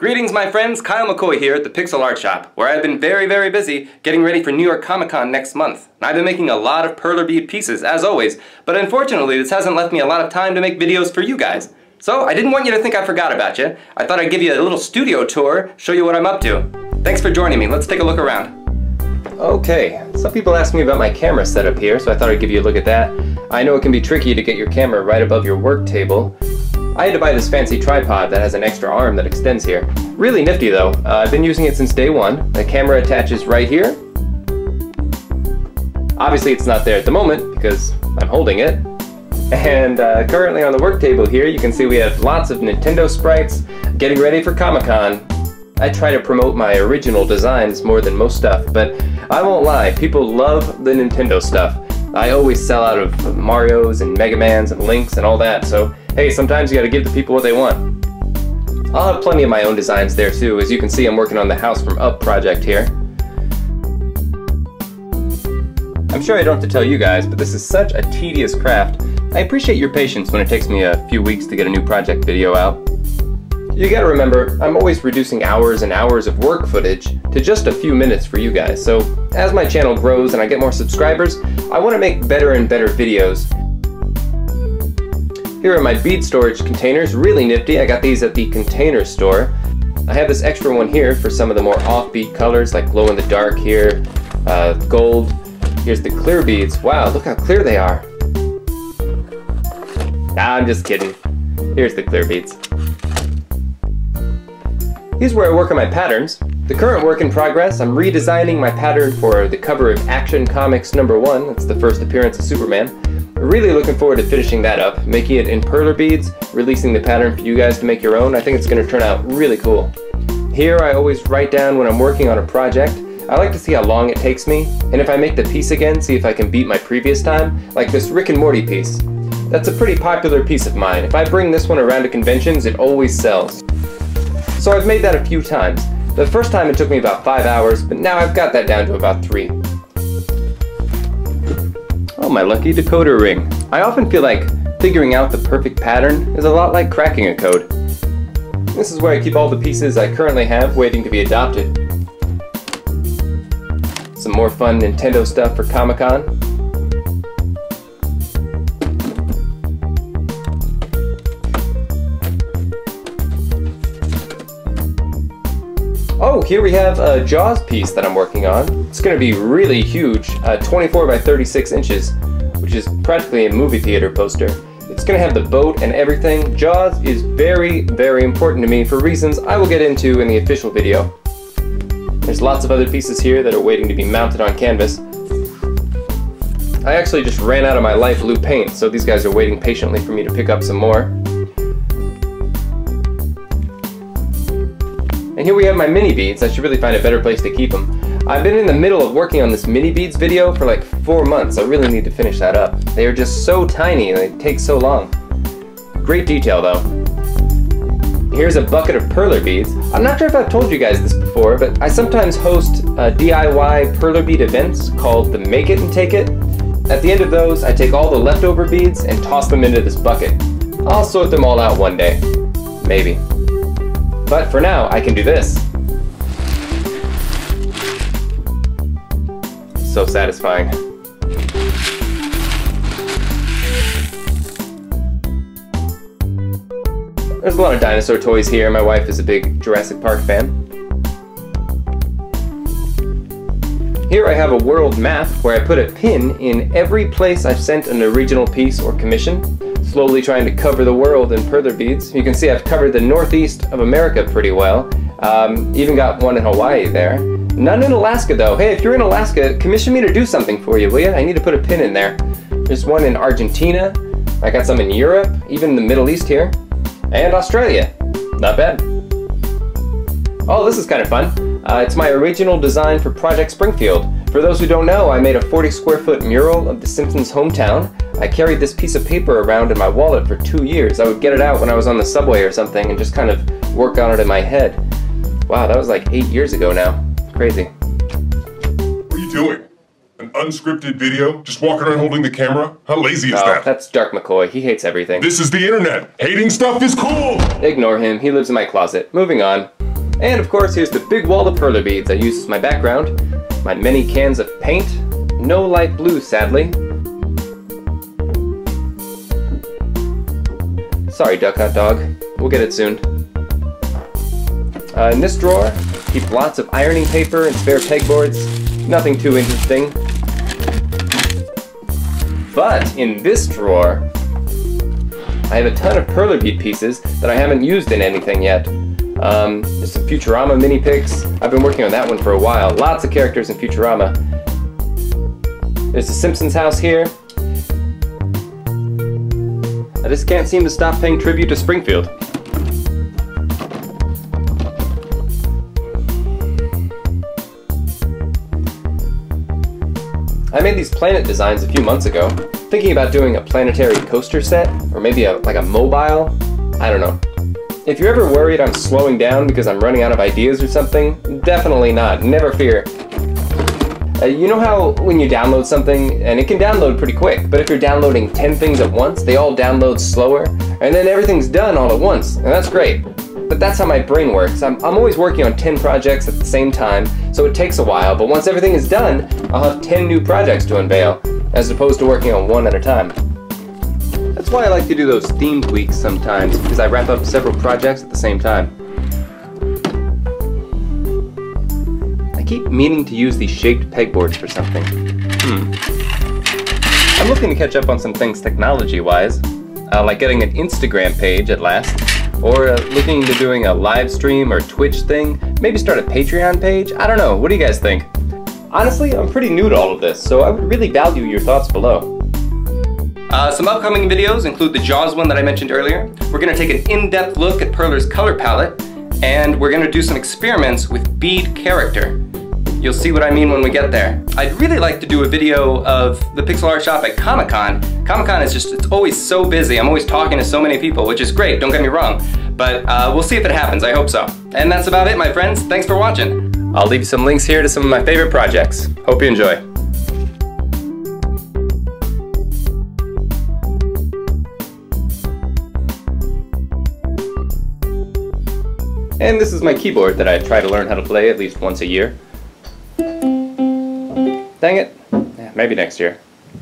Greetings my friends, Kyle McCoy here at the Pixel Art Shop, where I've been very very busy getting ready for New York Comic Con next month. And I've been making a lot of perler bead pieces, as always, but unfortunately this hasn't left me a lot of time to make videos for you guys. So I didn't want you to think I forgot about you. I thought I'd give you a little studio tour, show you what I'm up to. Thanks for joining me, let's take a look around. Okay, some people ask me about my camera setup here, so I thought I'd give you a look at that. I know it can be tricky to get your camera right above your work table, I had to buy this fancy tripod that has an extra arm that extends here. Really nifty though. Uh, I've been using it since day one. The camera attaches right here. Obviously it's not there at the moment because I'm holding it. And uh, currently on the work table here you can see we have lots of Nintendo sprites getting ready for Comic-Con. I try to promote my original designs more than most stuff, but I won't lie, people love the Nintendo stuff. I always sell out of Marios and Mega Mans and Links and all that, so hey, sometimes you gotta give the people what they want. I'll have plenty of my own designs there too. As you can see, I'm working on the House from Up project here. I'm sure I don't have to tell you guys, but this is such a tedious craft. I appreciate your patience when it takes me a few weeks to get a new project video out. You gotta remember, I'm always reducing hours and hours of work footage to just a few minutes for you guys, so as my channel grows and I get more subscribers, I want to make better and better videos. Here are my bead storage containers, really nifty, I got these at the container store. I have this extra one here for some of the more offbeat colors like glow in the dark here, uh, gold. Here's the clear beads, wow look how clear they are. Nah, I'm just kidding. Here's the clear beads. Here's where I work on my patterns. The current work in progress, I'm redesigning my pattern for the cover of Action Comics number one. That's the first appearance of Superman. Really looking forward to finishing that up, making it in perler beads, releasing the pattern for you guys to make your own. I think it's going to turn out really cool. Here I always write down when I'm working on a project. I like to see how long it takes me, and if I make the piece again, see if I can beat my previous time, like this Rick and Morty piece. That's a pretty popular piece of mine. If I bring this one around to conventions, it always sells. So I've made that a few times. The first time it took me about 5 hours, but now I've got that down to about 3. Oh, my lucky decoder ring. I often feel like figuring out the perfect pattern is a lot like cracking a code. This is where I keep all the pieces I currently have waiting to be adopted. Some more fun Nintendo stuff for Comic-Con. Oh, here we have a Jaws piece that I'm working on. It's going to be really huge, uh, 24 by 36 inches, which is practically a movie theater poster. It's going to have the boat and everything. Jaws is very, very important to me for reasons I will get into in the official video. There's lots of other pieces here that are waiting to be mounted on canvas. I actually just ran out of my light blue paint, so these guys are waiting patiently for me to pick up some more. And here we have my mini beads. I should really find a better place to keep them. I've been in the middle of working on this mini beads video for like four months. I really need to finish that up. They are just so tiny and they take so long. Great detail though. Here's a bucket of perler beads. I'm not sure if I've told you guys this before, but I sometimes host DIY perler bead events called the Make It and Take It. At the end of those, I take all the leftover beads and toss them into this bucket. I'll sort them all out one day. Maybe. But for now, I can do this. So satisfying. There's a lot of dinosaur toys here. My wife is a big Jurassic Park fan. Here I have a world map where I put a pin in every place I've sent an original piece or commission slowly trying to cover the world in perler beads. You can see I've covered the northeast of America pretty well. Um, even got one in Hawaii there. None in Alaska though. Hey, if you're in Alaska, commission me to do something for you, will you? I need to put a pin in there. There's one in Argentina. I got some in Europe, even the Middle East here. And Australia. Not bad. Oh, this is kind of fun. Uh, it's my original design for Project Springfield. For those who don't know, I made a 40 square foot mural of the Simpsons' hometown. I carried this piece of paper around in my wallet for two years. I would get it out when I was on the subway or something and just kind of work on it in my head. Wow, that was like eight years ago now. Crazy. What are you doing? An unscripted video? Just walking around holding the camera? How lazy is oh, that? That's Dark McCoy. He hates everything. This is the internet. Hating stuff is cool. Ignore him. He lives in my closet. Moving on. And of course, here's the big wall of perler beads I use as my background, my many cans of paint, no light blue sadly. Sorry, Duck Hot Dog. We'll get it soon. Uh, in this drawer, keep lots of ironing paper and spare pegboards. Nothing too interesting. But in this drawer, I have a ton of perler bead pieces that I haven't used in anything yet. Um, there's some Futurama mini pics. I've been working on that one for a while. Lots of characters in Futurama. There's the Simpsons house here. I just can't seem to stop paying tribute to Springfield. I made these planet designs a few months ago, thinking about doing a planetary coaster set, or maybe a, like a mobile. I don't know. If you're ever worried I'm slowing down because I'm running out of ideas or something, definitely not. Never fear. Uh, you know how when you download something, and it can download pretty quick, but if you're downloading 10 things at once, they all download slower, and then everything's done all at once, and that's great. But that's how my brain works. I'm, I'm always working on 10 projects at the same time, so it takes a while, but once everything is done, I'll have 10 new projects to unveil, as opposed to working on one at a time. That's why I like to do those themed weeks sometimes, because I wrap up several projects at the same time. I keep meaning to use these shaped pegboards for something. Hmm. I'm looking to catch up on some things technology-wise, uh, like getting an Instagram page at last, or uh, looking into doing a live stream or Twitch thing, maybe start a Patreon page. I don't know, what do you guys think? Honestly, I'm pretty new to all of this, so I would really value your thoughts below. Uh, some upcoming videos include the Jaws one that I mentioned earlier. We're going to take an in-depth look at Perler's color palette, and we're going to do some experiments with bead character. You'll see what I mean when we get there. I'd really like to do a video of the pixel art shop at Comic-Con. Comic-Con is just, it's always so busy. I'm always talking to so many people, which is great, don't get me wrong. But uh, we'll see if it happens, I hope so. And that's about it, my friends. Thanks for watching. I'll leave some links here to some of my favorite projects. Hope you enjoy. And this is my keyboard that I try to learn how to play at least once a year. Dang it. Yeah, maybe next year.